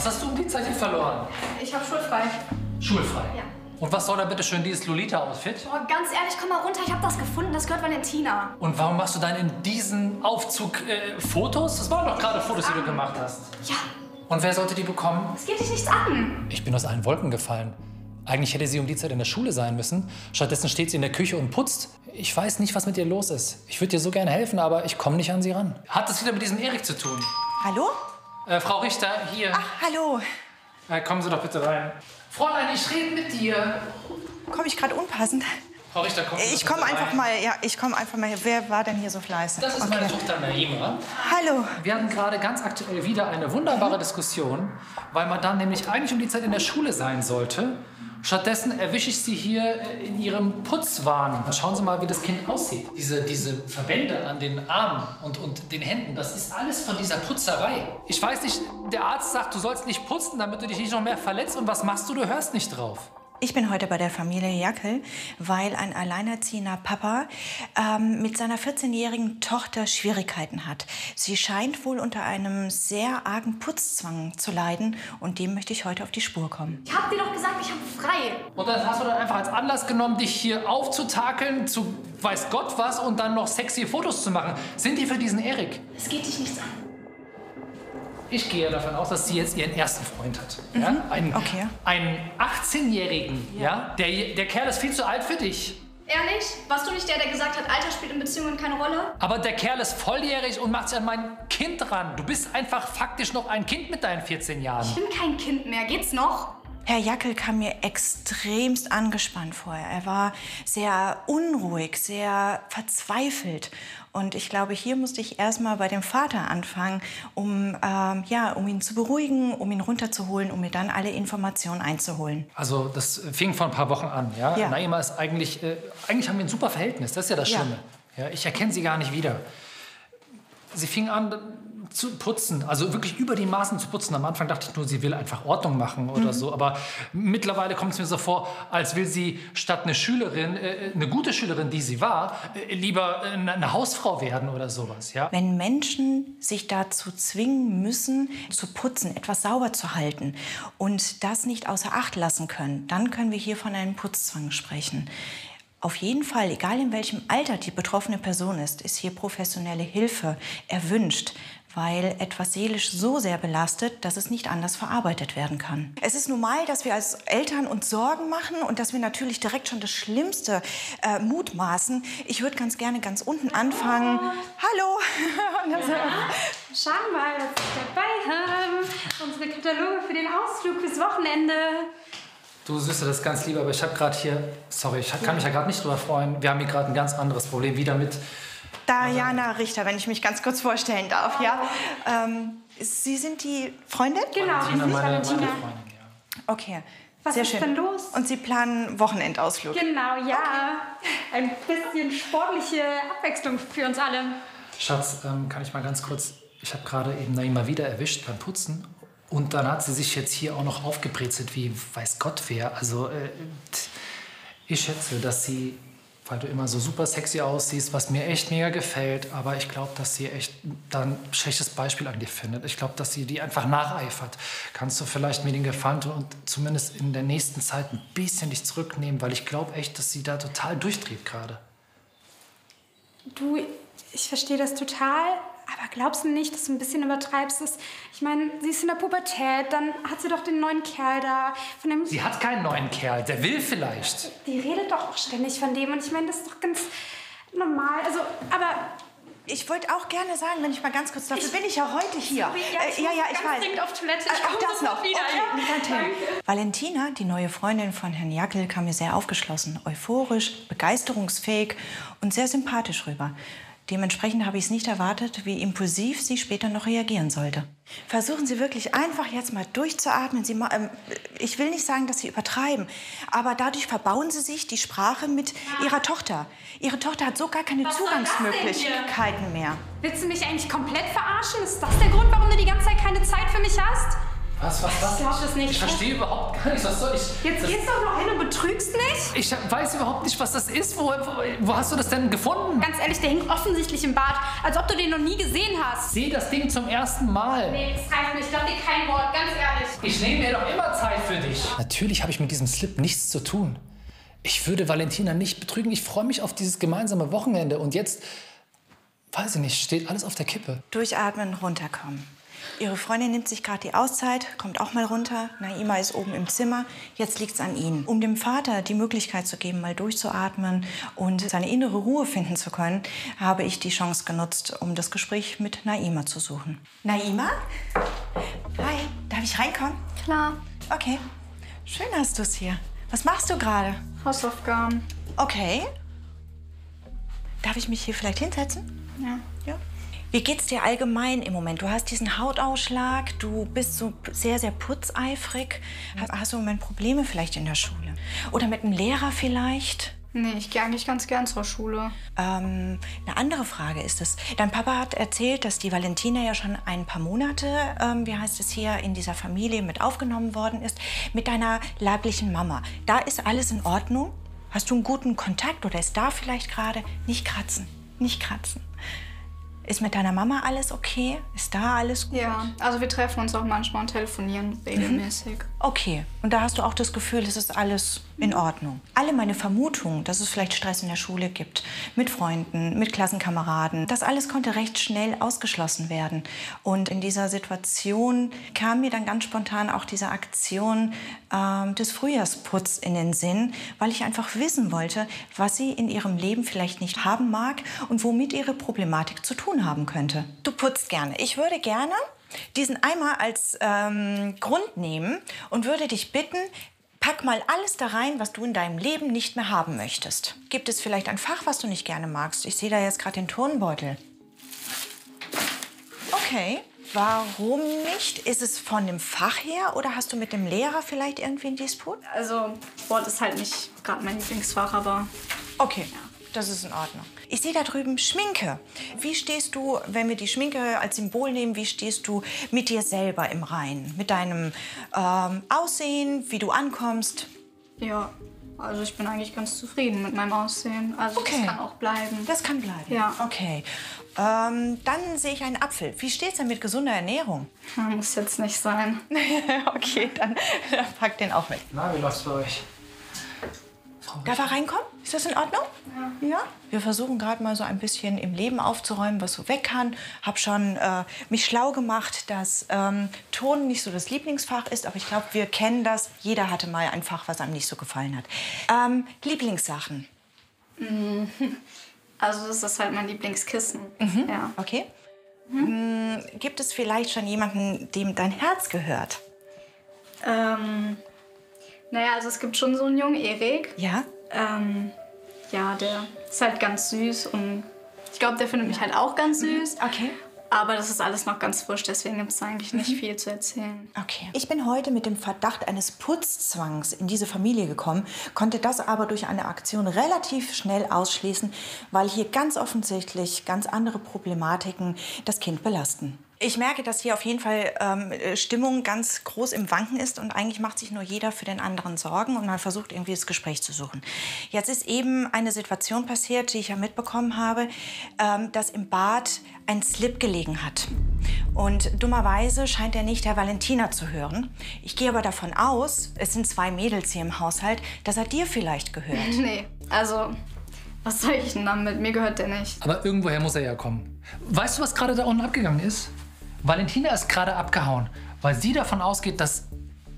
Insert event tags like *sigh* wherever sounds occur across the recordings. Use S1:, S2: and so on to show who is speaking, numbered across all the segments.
S1: verloren?
S2: Ich habe schulfrei.
S1: Schulfrei.
S2: Ja.
S1: Und was soll da bitte schön dieses Lolita-Outfit?
S2: Boah, ganz ehrlich, komm mal runter. Ich habe das gefunden. Das gehört Valentina.
S1: Und warum machst du dann in diesem Aufzug äh, Fotos? Das waren doch gerade Fotos, die du gemacht hast.
S2: Ja,
S1: Und wer sollte die bekommen?
S2: es geht dich nichts an.
S1: Ich bin aus allen Wolken gefallen. Eigentlich hätte sie um die Zeit in der Schule sein müssen. Stattdessen steht sie in der Küche und putzt. Ich weiß nicht, was mit ihr los ist. Ich würde dir so gerne helfen, aber ich komme nicht an sie ran. Hat das wieder mit diesem Erik zu tun?
S3: Hallo?
S1: Äh, Frau Richter, hier.
S3: Hallo.
S1: Äh, kommen Sie doch bitte rein. Fräulein, ich rede mit dir.
S3: Komme ich gerade unpassend?
S1: Frau Richter, Sie
S3: Ich komme einfach mal, ja, ich komme einfach mal. Wer war denn hier so fleißig?
S1: Das ist meine Tochter Naima.
S3: Hallo.
S1: Wir hatten gerade ganz aktuell wieder eine wunderbare Diskussion, weil man dann nämlich eigentlich um die Zeit in der Schule sein sollte. Stattdessen erwische ich sie hier in ihrem Putzwahn. Schauen Sie mal, wie das Kind aussieht. Diese, diese Verbände an den Armen und, und den Händen, das ist alles von dieser Putzerei. Ich weiß nicht, der Arzt sagt, du sollst nicht putzen, damit du dich nicht noch mehr verletzt. Und was machst du? Du hörst nicht drauf.
S3: Ich bin heute bei der Familie Jackel, weil ein alleinerziehender Papa ähm, mit seiner 14-jährigen Tochter Schwierigkeiten hat. Sie scheint wohl unter einem sehr argen Putzzwang zu leiden und dem möchte ich heute auf die Spur kommen.
S2: Ich hab dir doch gesagt, ich habe frei.
S1: Und das hast du dann einfach als Anlass genommen, dich hier aufzutakeln, zu weiß Gott was und dann noch sexy Fotos zu machen. Sind die für diesen Erik?
S2: Es geht dich nichts an.
S1: Ich gehe davon aus, dass sie jetzt ihren ersten Freund hat. Ja? Einen,
S3: okay.
S1: einen 18-Jährigen. Ja. Der, der Kerl ist viel zu alt für dich.
S2: Ehrlich? Warst du nicht der, der gesagt hat, Alter spielt in Beziehungen keine Rolle?
S1: Aber der Kerl ist volljährig und macht sich an mein Kind ran. Du bist einfach faktisch noch ein Kind mit deinen 14 Jahren.
S2: Ich bin kein Kind mehr. Geht's noch?
S3: Herr Jackel kam mir extremst angespannt vor. Er war sehr unruhig, sehr verzweifelt. Und ich glaube, hier musste ich erstmal bei dem Vater anfangen, um, ähm, ja, um ihn zu beruhigen, um ihn runterzuholen, um mir dann alle Informationen einzuholen.
S1: Also das fing vor ein paar Wochen an. Ja?
S3: Ja.
S1: Naima ist eigentlich, äh, eigentlich haben wir ein super Verhältnis. Das ist ja das
S3: Ja.
S1: Schlimme. Ja, ich erkenne sie gar nicht wieder. Sie fing an zu putzen, also wirklich über die Maßen zu putzen. Am Anfang dachte ich nur, sie will einfach Ordnung machen oder so. Aber mittlerweile kommt es mir so vor, als will sie statt eine Schülerin, äh, eine gute Schülerin, die sie war, äh, lieber äh, eine Hausfrau werden oder sowas. Ja?
S3: Wenn Menschen sich dazu zwingen müssen, zu putzen, etwas sauber zu halten und das nicht außer Acht lassen können, dann können wir hier von einem Putzzwang sprechen. Auf jeden Fall, egal in welchem Alter die betroffene Person ist, ist hier professionelle Hilfe erwünscht, weil etwas seelisch so sehr belastet, dass es nicht anders verarbeitet werden kann. Es ist normal, dass wir als Eltern uns Sorgen machen und dass wir natürlich direkt schon das Schlimmste äh, mutmaßen. Ich würde ganz gerne ganz unten anfangen. Hallo! *laughs* Und das-
S4: Schau mal, was wir dabei haben. Unsere Kataloge für den Ausflug fürs Wochenende.
S1: Du Süße, das ist ganz lieb, aber ich habe gerade hier, sorry, ich kann mich ja gerade nicht drüber freuen. Wir haben hier gerade ein ganz anderes Problem, wieder mit
S3: Diana Richter, wenn ich mich ganz kurz vorstellen darf. Ja? Ähm, Sie sind die Freundin?
S4: Genau,
S1: Valentina,
S4: die
S1: meine, meine
S4: Valentina.
S1: Freundin. Ja.
S3: Okay.
S4: Was
S3: Sehr
S4: ist
S3: schön.
S4: denn los?
S3: Und Sie planen Wochenendausflug?
S4: Genau, ja. Ein bisschen sportliche Abwechslung für uns alle.
S1: Schatz, ähm, kann ich mal ganz kurz, ich habe gerade eben Naima wieder erwischt beim Putzen und dann hat sie sich jetzt hier auch noch aufgebrezelt wie weiß Gott wer. Also äh, ich schätze, dass sie, weil du immer so super sexy aussiehst, was mir echt mega gefällt, aber ich glaube, dass sie echt dann ein schlechtes Beispiel an dir findet. Ich glaube, dass sie die einfach nacheifert. Kannst du vielleicht mir den Gefallen und zumindest in der nächsten Zeit ein bisschen dich zurücknehmen, weil ich glaube echt, dass sie da total durchdreht gerade.
S4: Du, ich verstehe das total, aber glaubst du nicht, dass du ein bisschen übertreibst? Das, ich meine, sie ist in der Pubertät, dann hat sie doch den neuen Kerl da, von dem...
S1: Sie hat keinen neuen Kerl, der will vielleicht.
S4: Die redet doch auch ständig von dem und ich meine, das ist doch ganz normal. Also, aber
S3: Ich wollte auch gerne sagen, wenn ich mal ganz kurz, dafür bin ich ja heute hier.
S4: Sorry, ja, ich
S3: Äh, ja, ja,
S4: ganz
S3: ich weiß.
S4: dringend auf Toilette. Ich komme
S3: das noch.
S4: wieder,
S3: okay,
S4: ja?
S3: Valentina, die neue Freundin von Herrn Jackel, kam mir sehr aufgeschlossen, euphorisch, begeisterungsfähig und sehr sympathisch rüber. Dementsprechend habe ich es nicht erwartet, wie impulsiv sie später noch reagieren sollte. Versuchen Sie wirklich einfach jetzt mal durchzuatmen. Sie, ähm, ich will nicht sagen, dass Sie übertreiben, aber dadurch verbauen Sie sich die Sprache mit Ihrer Tochter. Ihre Tochter hat so gar keine
S4: Was?
S3: Zugangsmöglichkeiten mehr.
S4: Willst du mich eigentlich komplett verarschen? Ist das der Grund, warum du die ganze Zeit keine Zeit für mich hast?
S1: Was, was, was?
S4: Ich glaub das nicht.
S1: Ich verstehe überhaupt gar nicht, was soll ich...
S4: Jetzt gehst du doch noch hin und betrügst nicht?
S1: Ich weiß überhaupt nicht, was das ist. Wo, wo, wo hast du das denn gefunden?
S4: Ganz ehrlich, der hing offensichtlich im Bad, als ob du den noch nie gesehen hast.
S1: Ich sehe das Ding zum ersten Mal.
S4: Nee, das reicht nicht. Ich glaub dir kein Wort, ganz ehrlich.
S1: Ich nehme mir doch immer Zeit für dich. Natürlich habe ich mit diesem Slip nichts zu tun. Ich würde Valentina nicht betrügen. Ich freue mich auf dieses gemeinsame Wochenende. Und jetzt, weiß ich nicht, steht alles auf der Kippe.
S3: Durchatmen, runterkommen. Ihre Freundin nimmt sich gerade die Auszeit, kommt auch mal runter. Naima ist oben im Zimmer. Jetzt liegt's an Ihnen. Um dem Vater die Möglichkeit zu geben, mal durchzuatmen und seine innere Ruhe finden zu können, habe ich die Chance genutzt, um das Gespräch mit Naima zu suchen. Naima? Hi, darf ich reinkommen?
S2: Klar.
S3: Okay. Schön hast du's hier. Was machst du gerade?
S2: Hausaufgaben.
S3: Okay. Darf ich mich hier vielleicht hinsetzen? Ja. Wie geht's dir allgemein im Moment? Du hast diesen Hautausschlag, du bist so sehr, sehr putzeifrig. Hast, hast du im Moment Probleme vielleicht in der Schule? Oder mit einem Lehrer vielleicht?
S2: Nee, ich gehe eigentlich ganz gern zur Schule.
S3: Ähm, eine andere Frage ist es. Dein Papa hat erzählt, dass die Valentina ja schon ein paar Monate, ähm, wie heißt es hier, in dieser Familie mit aufgenommen worden ist, mit deiner leiblichen Mama. Da ist alles in Ordnung? Hast du einen guten Kontakt oder ist da vielleicht gerade nicht kratzen? Nicht kratzen. Ist mit deiner Mama alles okay? Ist da alles gut?
S2: Ja, also wir treffen uns auch manchmal und telefonieren regelmäßig.
S3: Okay. Und da hast du auch das Gefühl, es ist alles in Ordnung. Alle meine Vermutungen, dass es vielleicht Stress in der Schule gibt, mit Freunden, mit Klassenkameraden, das alles konnte recht schnell ausgeschlossen werden. Und in dieser Situation kam mir dann ganz spontan auch diese Aktion ähm, des Frühjahrsputz in den Sinn, weil ich einfach wissen wollte, was sie in ihrem Leben vielleicht nicht haben mag und womit ihre Problematik zu tun haben könnte. Du putzt gerne. Ich würde gerne diesen Eimer als ähm, Grund nehmen und würde dich bitten, pack mal alles da rein, was du in deinem Leben nicht mehr haben möchtest. Gibt es vielleicht ein Fach, was du nicht gerne magst? Ich sehe da jetzt gerade den Turnbeutel. Okay. Warum nicht? Ist es von dem Fach her oder hast du mit dem Lehrer vielleicht irgendwie einen Disput?
S2: Also, Sport ist halt nicht gerade mein Lieblingsfach, aber
S3: Okay, das ist in Ordnung. Ich sehe da drüben Schminke. Wie stehst du, wenn wir die Schminke als Symbol nehmen, wie stehst du mit dir selber im Reinen? Mit deinem ähm, Aussehen, wie du ankommst?
S2: ja. Also ich bin eigentlich ganz zufrieden mit meinem Aussehen. Also
S3: Okay.
S2: das kann auch bleiben.
S3: Das kann bleiben.
S2: Ja.
S3: Okay. Ähm, dann sehe ich einen Apfel. Wie steht's denn mit gesunder Ernährung?
S2: Muss jetzt nicht sein. *laughs*
S3: okay, dann, dann *laughs* pack den auch mit.
S1: Na, wie läuft's bei euch?
S3: Darf er reinkommen? Ist das in Ordnung? Ja. ja? Wir versuchen gerade mal so ein bisschen im Leben aufzuräumen, was so weg kann. Hab schon äh, mich schlau gemacht, dass ähm, Ton nicht so das Lieblingsfach ist, aber ich glaube, wir kennen das. Jeder hatte mal ein Fach, was einem nicht so gefallen hat. Ähm, Lieblingssachen. *laughs*
S2: Also das ist halt mein Lieblingskissen. Ja.
S3: Okay. Hm, gibt es vielleicht schon jemanden, dem dein Herz gehört?
S2: Ähm, naja, also es gibt schon so einen jungen Erik.
S3: Ja.
S2: Ähm, ja, der ist halt ganz süß und ich glaube, der findet mich halt auch ganz süß.
S3: Okay.
S2: Aber das ist alles noch ganz frisch, deswegen gibt es eigentlich nicht viel zu erzählen.
S3: Okay. Ich bin heute mit dem Verdacht eines Putzzwangs in diese Familie gekommen, konnte das aber durch eine Aktion relativ schnell ausschließen, weil hier ganz offensichtlich ganz andere Problematiken das Kind belasten. Ich merke, dass hier auf jeden Fall ähm, äh, Stimmung ganz groß im Wanken ist und eigentlich macht sich nur jeder für den anderen Sorgen und man versucht irgendwie das Gespräch zu suchen. Jetzt ist eben eine Situation passiert, die ich ja mitbekommen habe, ähm, dass im Bad ein Slip gelegen hat. Und dummerweise scheint er nicht der Valentina zu hören. Ich gehe aber davon aus, es sind zwei Mädels hier im Haushalt, dass er dir vielleicht gehört. *laughs*
S2: Nee, also, was soll ich denn damit? Mir gehört der nicht.
S1: Aber irgendwoher muss er ja kommen. Weißt du, was gerade da unten abgegangen ist? Valentina ist gerade abgehauen, weil sie davon ausgeht, dass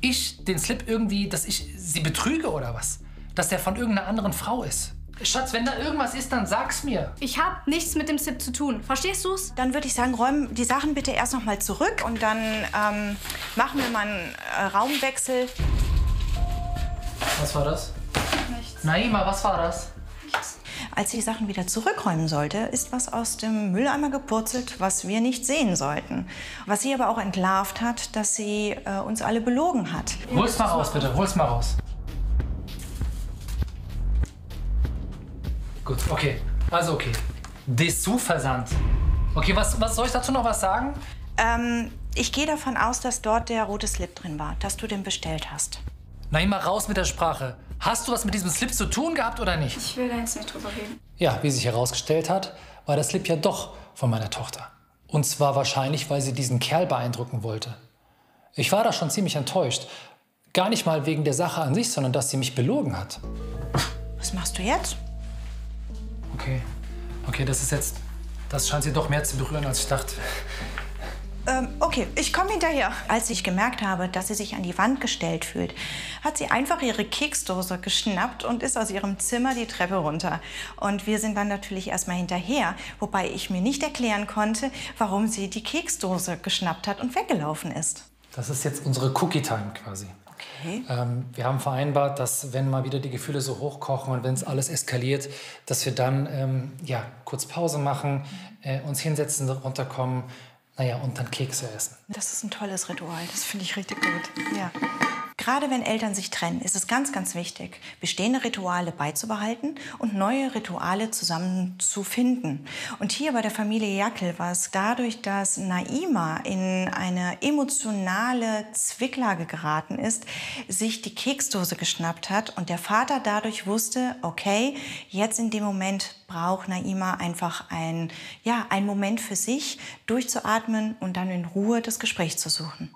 S1: ich den Slip irgendwie, dass ich sie betrüge oder was. Dass der von irgendeiner anderen Frau ist. Schatz, wenn da irgendwas ist, dann sag's mir.
S2: Ich habe nichts mit dem Zip zu tun. Verstehst du's?
S3: Dann würde ich sagen, räum die Sachen bitte erst noch mal zurück und dann ähm, machen wir mal einen äh, Raumwechsel.
S1: Was war das?
S2: Nichts.
S1: Naima, was war das?
S3: Als sie die Sachen wieder zurückräumen sollte, ist was aus dem Mülleimer gepurzelt, was wir nicht sehen sollten. Was sie aber auch entlarvt hat, dass sie äh, uns alle belogen hat.
S1: Hol's mal raus, bitte. Hol's mal raus. Gut, okay. Also okay. Dessous-Versand. Okay, was, was soll ich dazu noch was sagen?
S3: Ähm, Ich gehe davon aus, dass dort der rote Slip drin war, dass du den bestellt hast.
S1: Naima, raus mit der Sprache. Hast du was mit diesem Slip zu tun gehabt oder nicht?
S2: Ich will da jetzt nicht drüber reden.
S1: Ja, wie sich herausgestellt hat, war der Slip ja doch von meiner Tochter. Und zwar wahrscheinlich, weil sie diesen Kerl beeindrucken wollte. Ich war da schon ziemlich enttäuscht. Gar nicht mal wegen der Sache an sich, sondern dass sie mich belogen hat.
S3: Was machst du jetzt?
S1: Okay, okay, das ist jetzt. Das scheint sie doch mehr zu berühren, als ich dachte.
S3: Ähm, okay, ich komme hinterher. Als ich gemerkt habe, dass sie sich an die Wand gestellt fühlt, hat sie einfach ihre Keksdose geschnappt und ist aus ihrem Zimmer die Treppe runter. Und wir sind dann natürlich erstmal hinterher, wobei ich mir nicht erklären konnte, warum sie die Keksdose geschnappt hat und weggelaufen ist.
S1: Das ist jetzt unsere Cookie-Time quasi.
S3: Okay.
S1: Ähm, wir haben vereinbart, dass wenn mal wieder die Gefühle so hochkochen und wenn es alles eskaliert, dass wir dann ähm, ja, kurz Pause machen, äh, uns hinsetzen, runterkommen, naja, und dann Kekse essen.
S3: Das ist ein tolles Ritual. Das finde ich richtig gut. Ja. Gerade wenn Eltern sich trennen, ist es ganz, ganz wichtig, bestehende Rituale beizubehalten und neue Rituale zusammen zu finden. Und hier bei der Familie Jackel war es dadurch, dass Naima in eine emotionale Zwicklage geraten ist, sich die Keksdose geschnappt hat und der Vater dadurch wusste, okay, jetzt in dem Moment braucht Naima einfach ein, ja, einen Moment für sich, durchzuatmen und dann in Ruhe das Gespräch zu suchen.